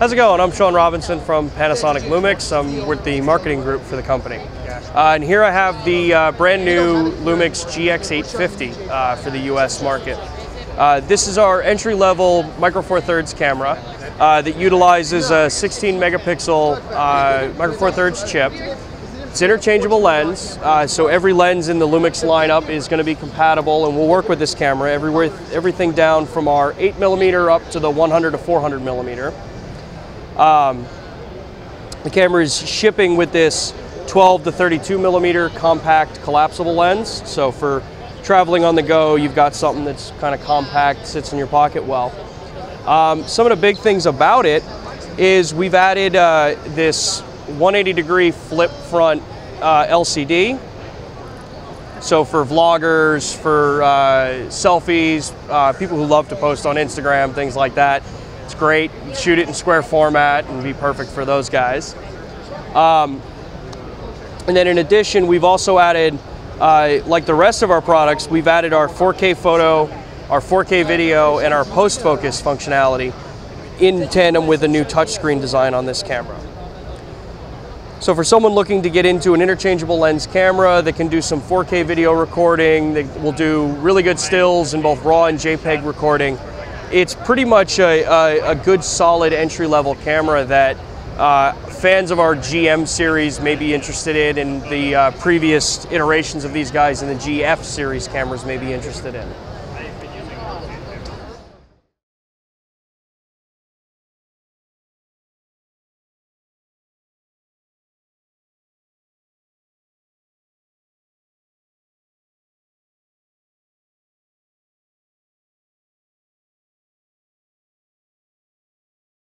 How's it going? I'm Sean Robinson from Panasonic Lumix. I'm with the marketing group for the company. Uh, and here I have the uh, brand new Lumix GX850 uh, for the US market. Uh, this is our entry level Micro Four Thirds camera uh, that utilizes a 16 megapixel uh, Micro Four Thirds chip. It's interchangeable lens, so every lens in the Lumix lineup is going to be compatible and will work with this camera, everywhere, everything down from our 8 millimeter up to the 100 to 400 millimeter. Um, the camera is shipping with this 12 to 32 millimeter compact collapsible lens. So for traveling on the go, you've got something that's kind of compact, sits in your pocket well. Um, some of the big things about it is we've added uh, this 180 degree flip front uh, LCD. So for vloggers, for uh, selfies, uh, people who love to post on Instagram, things like that, great. Shoot it in square format and be perfect for those guys. Um, and then in addition, we've also added, uh, like the rest of our products, we've added our 4K photo, our 4K video, and our post focus functionality in tandem with a new touchscreen design on this camera. So for someone looking to get into an interchangeable lens camera that can do some 4K video recording, that will do really good stills in both RAW and JPEG recording, it's pretty much a, a, a good solid entry level camera that uh, fans of our GM series may be interested in and the uh, previous iterations of these guys in the GF series cameras may be interested in.